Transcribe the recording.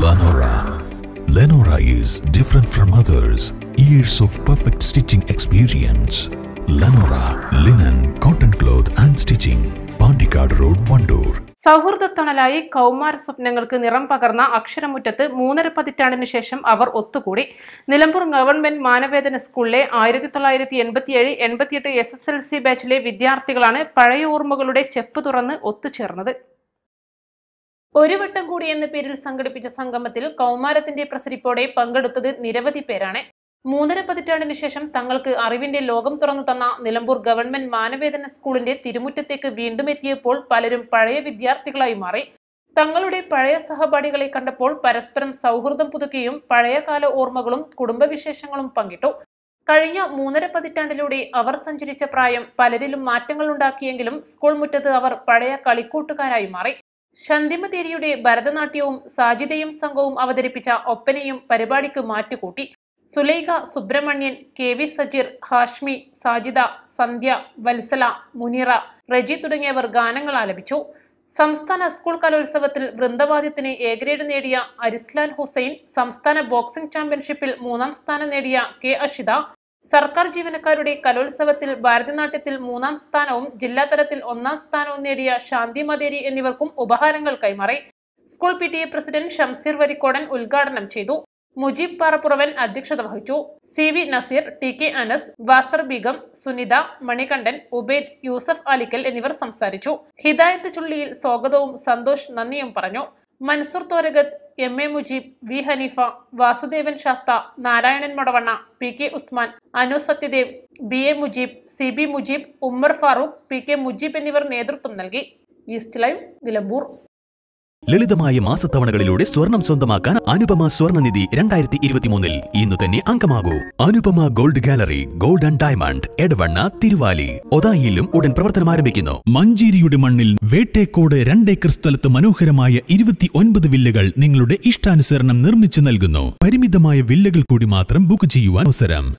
Lenora. Lenora is different from others. Years of perfect stitching experience. Lenora linen, cotton cloth and stitching. Pandikad Road, Vandoor. സൗഹൃദത്തണലായി കൗമാര സ്വപ്നങ്ങൾക്ക് നിറം പകർന്ന അക്ഷരമുറ്റത്ത് മൂന്നര പതിറ്റാണ്ടിന് ശേഷം അവർ ഒത്തുകൂടി നിലമ്പൂർ ഗവൺമെന്റ് മാനവേദന സ്കൂളിലെ ആയിരത്തി തൊള്ളായിരത്തി എൺപത്തിയേഴ് എൺപത്തിയെട്ട് എസ് എസ് എൽ സി ബാച്ചിലെ വിദ്യാർത്ഥികളാണ് പഴയ ഓർമ്മകളുടെ ചെപ്പ് തുറന്ന് ഒത്തുചേർന്നത് ഒരു വട്ടം കൂടി എന്ന പേരിൽ സംഘടിപ്പിച്ച സംഗമത്തിൽ കൗമാരത്തിന്റെ പ്രസരിപ്പോടെ പങ്കെടുത്തത് നിരവധി പേരാണ്. മൂന്നര പതിറ്റാണ്ടിന് ശേഷം തങ്ങൾക്ക് അറിവിന്റെ ലോകം തുറന്നു തന്ന നിലമ്പൂർ ഗവൺമെന്റ് മാനവേദന സ്കൂളിന്റെ തിരുമുറ്റത്തേക്ക് വീണ്ടും എത്തിയപ്പോൾ പലരും പഴയ വിദ്യാർത്ഥികളായി മാറി. തങ്ങളുടെ പഴയ സഹപാഠികളെ കണ്ടപ്പോൾ പരസ്പരം സൗഹൃദം പുതുക്കുകയും പഴയകാല ഓർമ്മകളും കുടുംബവിശേഷങ്ങളും പങ്കിട്ടു. കഴിഞ്ഞ മൂന്നര പതിറ്റാണ്ടിലൂടെ അവർ സഞ്ചരിച്ച പ്രായം പലരിലും മാറ്റങ്ങൾ ഉണ്ടാക്കിയെങ്കിലും സ്കൂൾ മുറ്റത്ത് അവർ പഴയ കളിക്കൂട്ടുകാരായി മാറി. ശന്തിമതേരിയുടെ ഭരതനാട്യവും സാജിതയും സംഘവും അവതരിപ്പിച്ച ഒപ്പനയും പരിപാടിക്ക് മാറ്റുകൂട്ടി. സുലൈഖ സുബ്രഹ്മണ്യൻ കെ വി സജീർ ഹാഷ്മി സാജിദ സന്ധ്യ വത്സല മുനിറ റജി തുടങ്ങിയവർ ഗാനങ്ങൾ ആലപിച്ചു. സംസ്ഥാന സ്കൂൾ കലോത്സവത്തിൽ വൃന്ദവാദ്യത്തിന് എ ഗ്രേഡ് നേടിയ അരിസ്ലാൻ ഹുസൈൻ സംസ്ഥാന ബോക്സിംഗ് ചാമ്പ്യൻഷിപ്പിൽ മൂന്നാം സ്ഥാനം നേടിയ കെ അഷിത സർക്കാർ ജീവനക്കാരുടെ കലോത്സവത്തിൽ ഭാരതനാട്യത്തിൽ മൂന്നാം സ്ഥാനവും ജില്ലാതലത്തിൽ ഒന്നാം സ്ഥാനവും നേടിയ ശാന്തി മതേരി എന്നിവർക്കും ഉപഹാരങ്ങൾ കൈമാറി. School P T A president Shamseer Varikkodan ഉദ്ഘാടനം ചെയ്തു. മുജീബ് പാറപ്പുറവൻ അധ്യക്ഷത വഹിച്ചു. C V Naseer T K Anas Vasar Beegum Sunitha Manikandan Ubaid Yusuf Alikkal എന്നിവർ സംസാരിച്ചു. ഹിദായത്ത് ചുള്ളിയിൽ സ്വാഗതവും സന്തോഷ് നന്ദിയും പറഞ്ഞു. Mansoor Thoragath M A Mujeeb V Haneefa Vasudevan Sastha Narayanan Madavanna P K Usman Anu Sathyadev B A Mujeeb C B Mujeeb Ummer Farooq P K Mujeeb എന്നിവർ നേതൃത്വം നൽകി. East Live Nilambur. ലളിതമായ മാസത്തവണകളിലൂടെ സ്വർണം സ്വന്തമാക്കാൻ അനുപമ സ്വർണനിധി രണ്ടായിരത്തി ഇരുപത്തിമൂന്നിൽ ഇന്ന് തന്നെ അംഗമാകൂ. Anupama Gold Gallery gold and diamond Edavanna Thiruvali. ഒതായിയിലും ഉടൻ പ്രവർത്തനം ആരംഭിക്കുന്നു. മഞ്ചേരിയുടെ മണ്ണിൽ വേട്ടേക്കോട് രണ്ടേക്കർ സ്ഥലത്ത് മനോഹരമായ ഇരുപത്തി ഒൻപത് വില്ലകൾ നിങ്ങളുടെ ഇഷ്ടാനുസരണം നിർമ്മിച്ചു നൽകുന്നു. പരിമിതമായ വില്ലകൾ കൂടി മാത്രം ബുക്ക് ചെയ്യുവാൻ അവസരം.